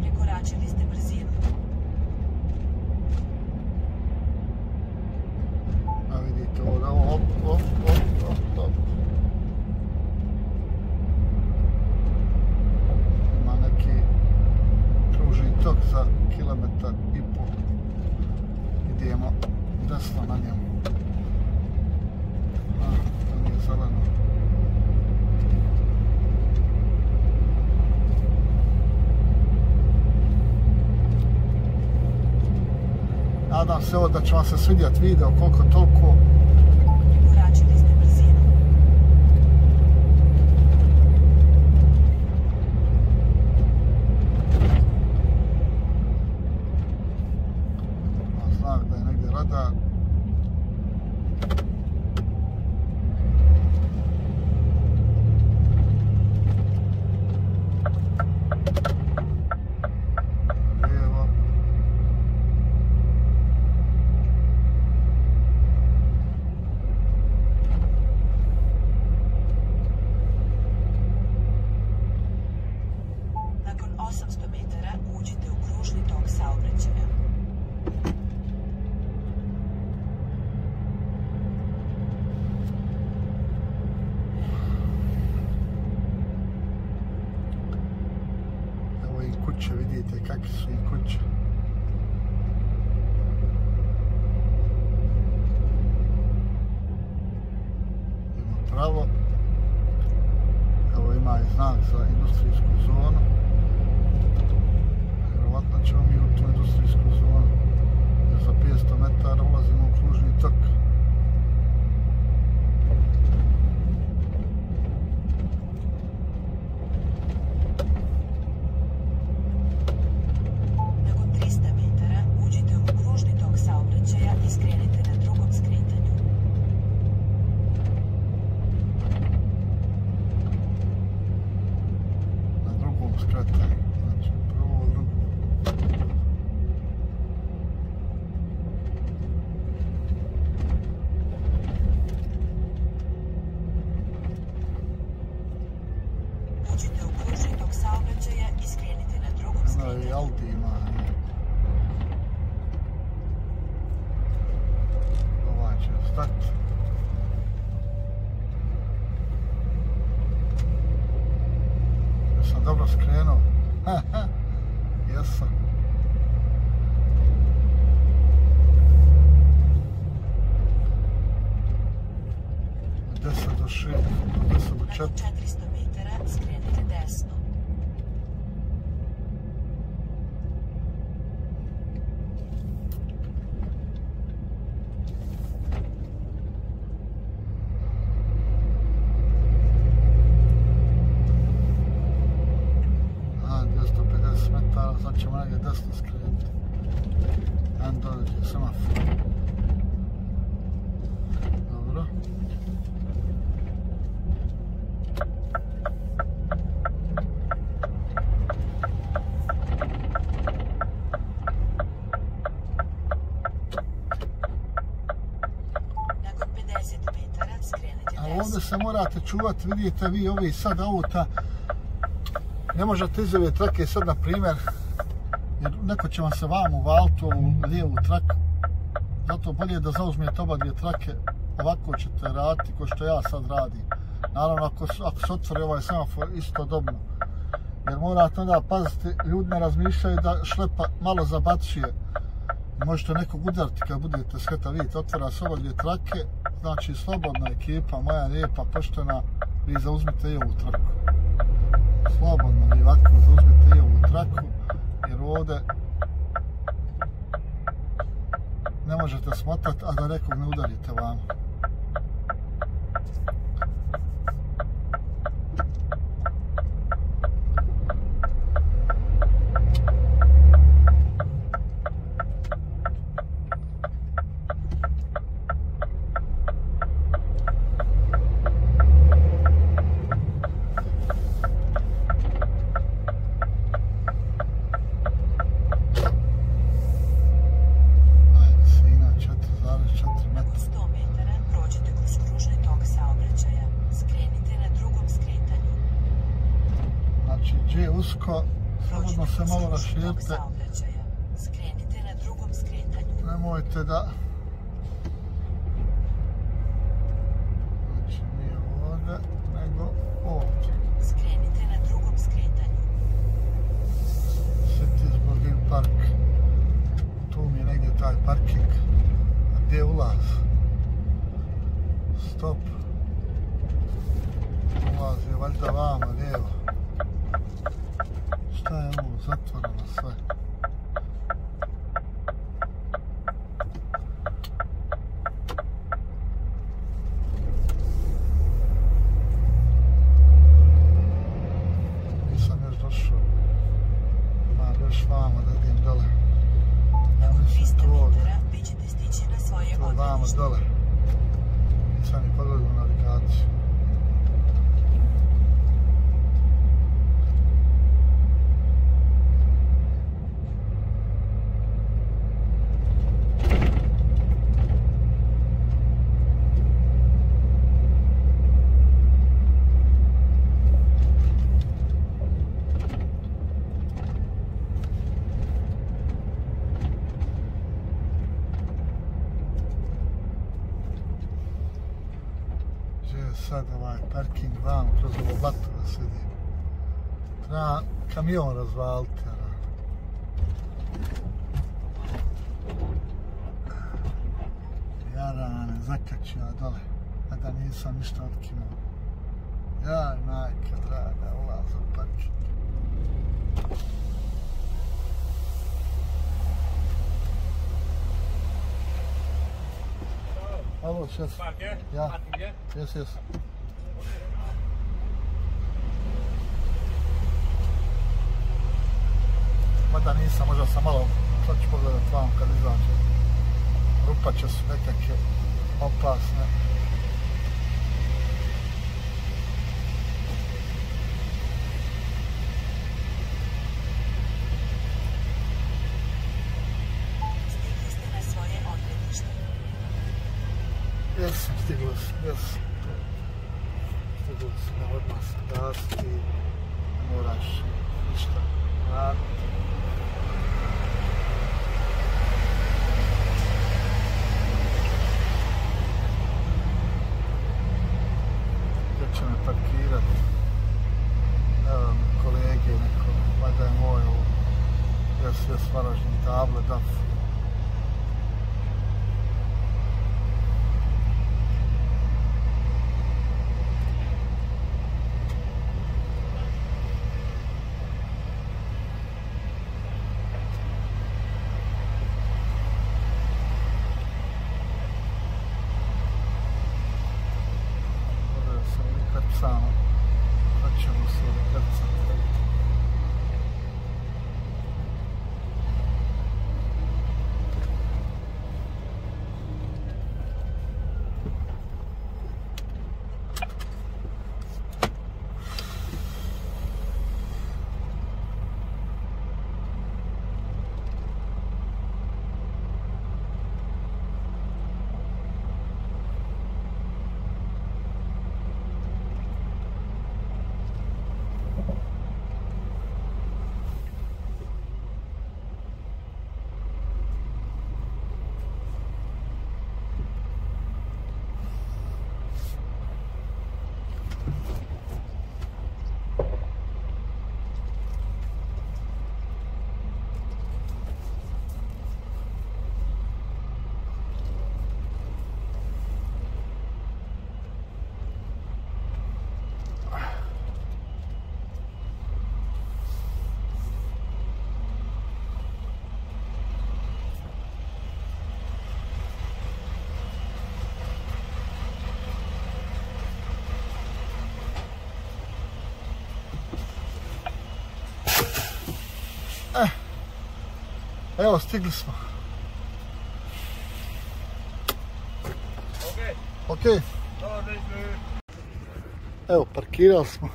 Prekoračili ste brzinu. A vidite ovo, ovo, op, op, op, op, op. Ima neki kružni tok za kilometar i pol. Idemo desno na njemu. A, to nije zeleno. Nadam se ovo da će vam se svidjeti video koliko toliko se morate čuvati, vidite vi ovi sad auta, ne možete iz ove trake sad na primjer, jer neko će vam se vam u valtu, u lijevu traku, zato bolje da zauzmijete oba dvije trake, ovako ćete raditi ko što ja sad radim. Naravno, ako, ako se otvori ovaj semafor, isto dobno. Jer morate onda paziti, ljudi ne razmišljaju da šlepa malo zabacije. Možete nekog udariti kad budete sketa, vidite, otvara se ovdje dvije trake, znači slobodna ekipa, moja lijepa, poštena, vi zauzmite i ovu traku. Slobodno, vi ovako zauzmite i ovu traku, jer ovdje ne možete smotati, a da nekog ne udarite vama. ждала. Kamion razvaliti. Jarane, zakačio ja dole. A da nisam ništa otkinuo. Jaj, majka draga, ulaza u parking. Alo, šef. Park, ja? Ja. Parking, ja? Jes, jes. Mada nisam, možda sam malo, sad ću pogledat vam kad izlače. Rupače su nekakve opasne. Evo, stigli smo. Okej. Okej. Dobro, ništa. Evo, parkirali smo.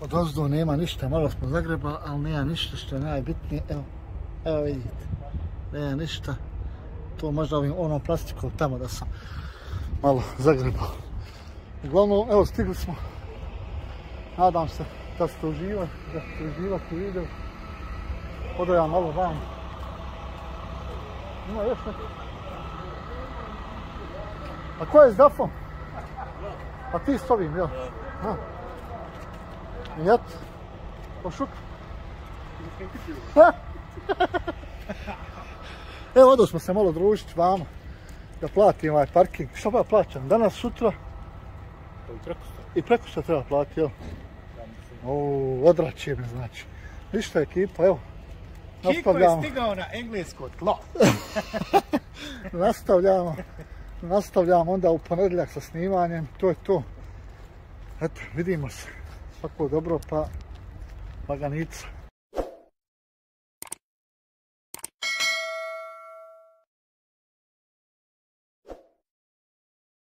Od ozdu nema ništa, malo smo zagreba, ali nema ništa što je najbitnije. Evo, evo vidite. Nema ništa. To možda ovim onom plastikom tamo da sam malo zagrebao. Uglavnom, evo, stigli smo. Nadam se da ste uživali, da ste uživali u videu. Odajam malo vam. Ima još neko. A ko je s dafom? A ti s ovim, jel? A. I eto. Pošuk. Evo, odo smo se malo družiti vama. Da platim ovaj parking. Šta pa plaćam? Danas, sutra? I preko što treba platiti, jel? O, odračije me, znači. Ništa ekipa, evo. Kiko je stigao na englesko tlo. nastavljamo, nastavljamo onda u ponedjeljak sa snimanjem, to je to. Eto, vidimo se. Svako dobro, pa laganica.